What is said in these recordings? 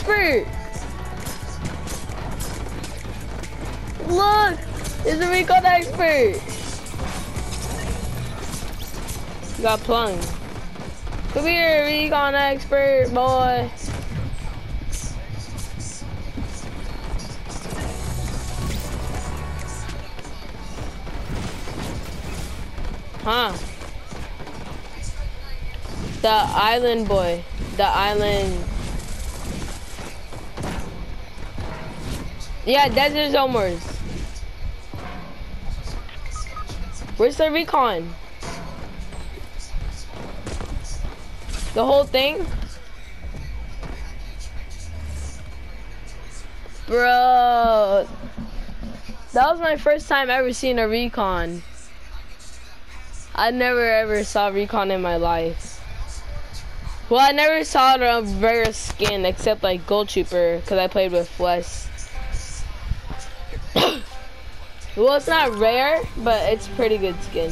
expert. Look, it's a recon expert. got plung. Come here, recon expert, boy. Huh? The island boy. The island. Yeah, Desert Zomers. Where's the recon? The whole thing? Bro. That was my first time ever seeing a recon. I never ever saw a recon in my life. Well, I never saw a rare skin except like Gold Trooper because I played with Wes. Well, it's not rare, but it's pretty good skin.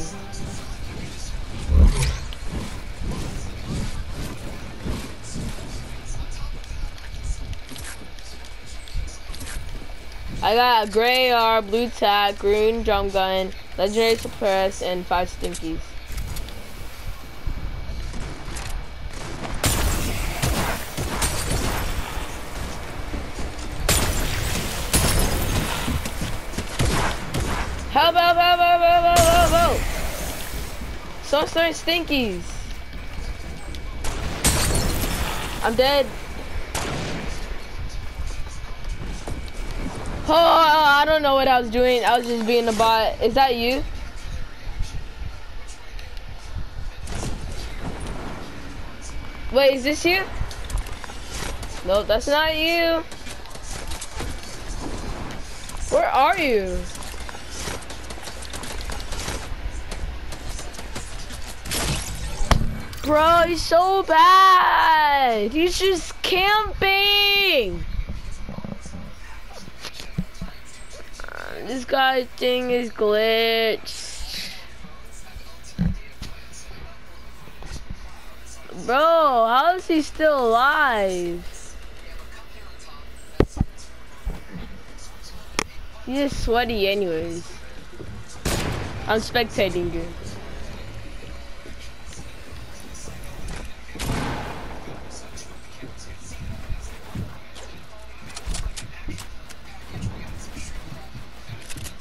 I got a gray R, blue tack, green drum gun, Legendary Suppress, and five Stinkies. Help, help, help, help, help, help, help, help. Stinkies. I'm dead. Oh, I don't know what I was doing. I was just being a bot. Is that you? Wait, is this you? Nope, that's not you. Where are you? Bro, he's so bad. He's just camping. Uh, this guy's thing is glitched. Bro, how is he still alive? He's sweaty anyways. I'm spectating you.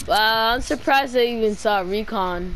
Wow, I'm surprised they even saw Recon.